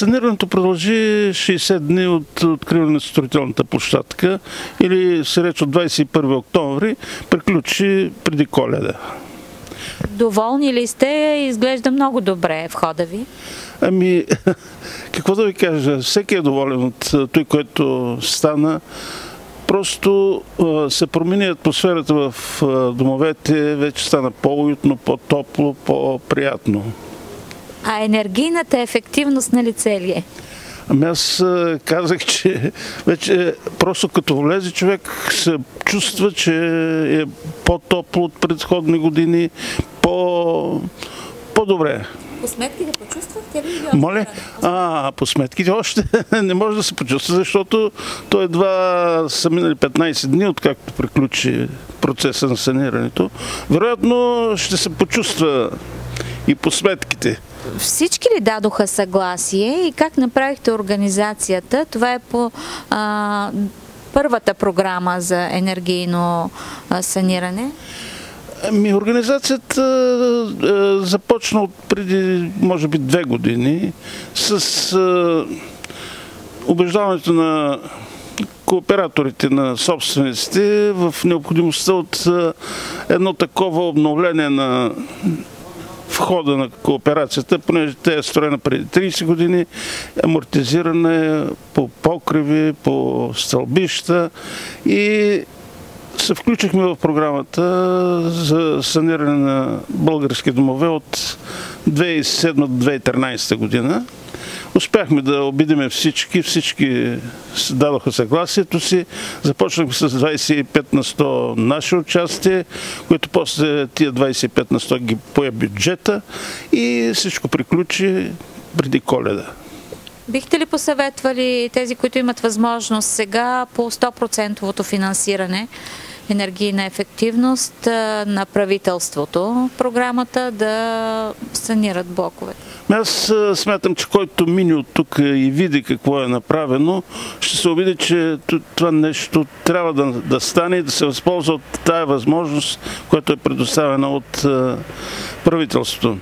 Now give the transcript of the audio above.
Санирането продължи 60 дни от откриване на строителната площадка или се реч от 21 октомври, приключи преди коледа. Доволни ли сте? Изглежда много добре в хода ви. Ами, какво да ви кажа, всеки е доволен от той, което стана. Просто се промени атмосферата в домовете, вече стана по-уютно, по-топло, по-приятно. А енергийната ефективност на лице ли е? Ами аз казах, че вече просто като влезе човек се чувства, че е по-топло от предходни години, по, по-добре. По сметките почувствахте ли? Моля? А, по сметките още не може да се почувства, защото то едва са минали 15 дни, откакто приключи процеса на санирането. Вероятно ще се почувства и по сметките. Всички ли дадоха съгласие и как направихте организацията? Това е по а, първата програма за енергийно а, саниране. Ами, организацията а, започна от преди, може би, две години с а, убеждаването на кооператорите на собствениците в необходимостта от едно такова обновление на входа на кооперацията, понеже тя е строена преди 30 години, амортизирана е по покриви, по стълбища и се включихме в програмата за саниране на български домове от 2007 до 2013 година. Успяхме да обидиме всички, всички дадоха съгласието си. Започнахме с 25 на 100 наше участие, което после тия 25 на 100 ги пое бюджета и всичко приключи преди коледа. Бихте ли посъветвали тези, които имат възможност сега по 100% финансиране енергийна ефективност на правителството програмата да санират блокове? Аз смятам, че който мини от тук и види какво е направено, ще се увиди, че това нещо трябва да, да стане и да се възползва от тая възможност, която е предоставена от правителството.